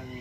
ang